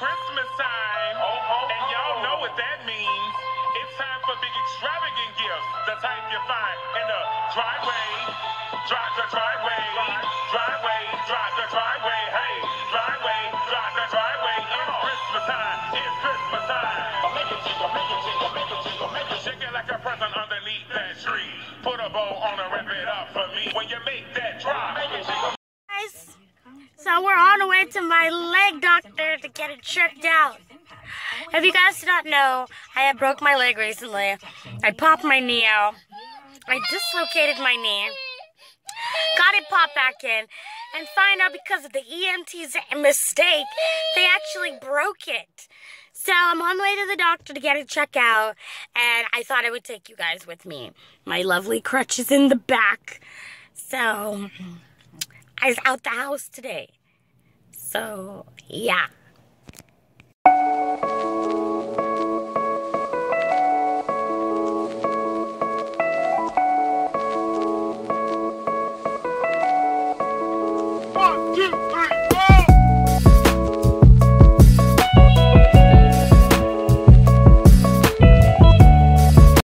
Christmas time. Oh, oh, and y'all oh. know what that means. It's time for big extravagant gifts. The type you find in the driveway. Drive the driveway. Driveway. Drive the driveway. Hey, driveway. Drive the driveway. It's Christmas time. It's Christmas time. Make it jingle, make it jingle, make it jingle, make it Shake it like a present underneath that tree. Put a bow on and wrap it up for me. When you make that drop. Make it jingle. So we're on the way to my leg doctor to get it checked out. If you guys do not know, I have broke my leg recently. I popped my knee out. I dislocated my knee. Got it popped back in. And find out because of the EMT's mistake, they actually broke it. So I'm on the way to the doctor to get it checked out. And I thought I would take you guys with me. My lovely crutch is in the back. So I was out the house today. So, yeah.